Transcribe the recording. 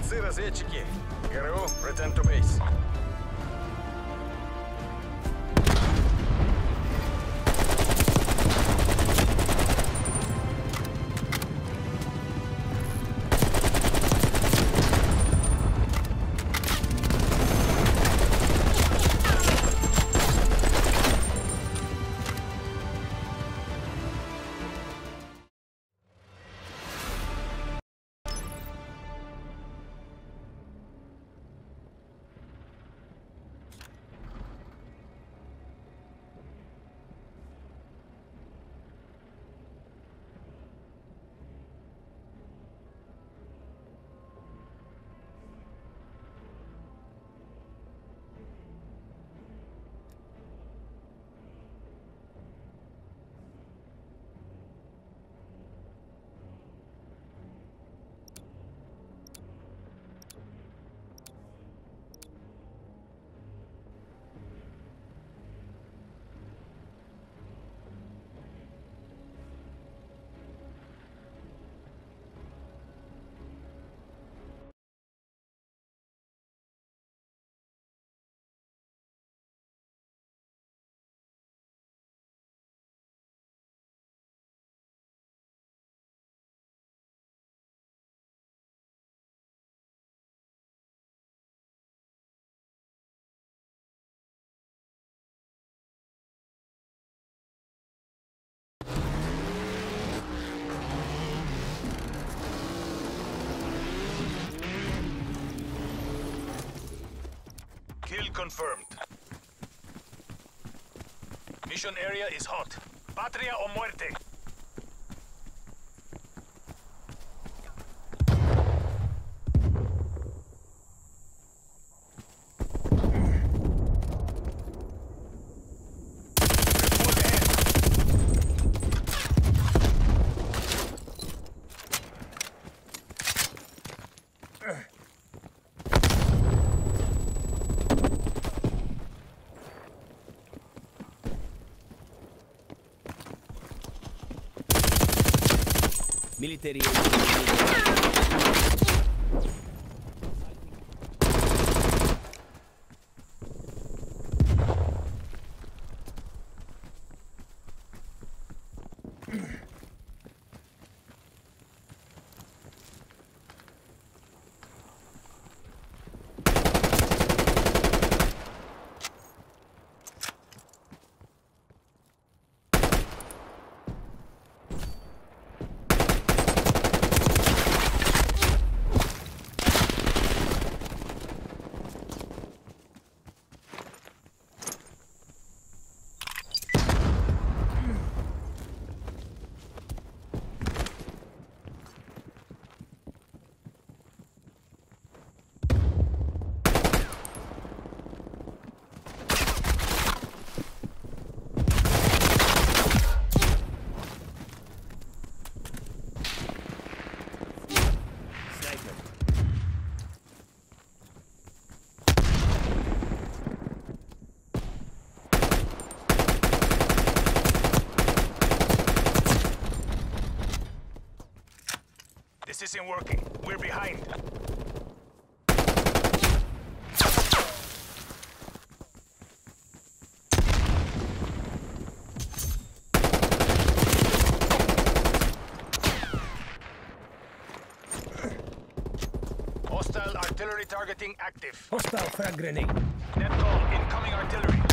Молодцы, разведчики. ГРУ, return to base. Confirmed. Mission area is hot. Patria o muerte. Ele teria. This isn't working. We're behind. Hostile artillery targeting active. Hostile frag grenade. Net call, incoming artillery.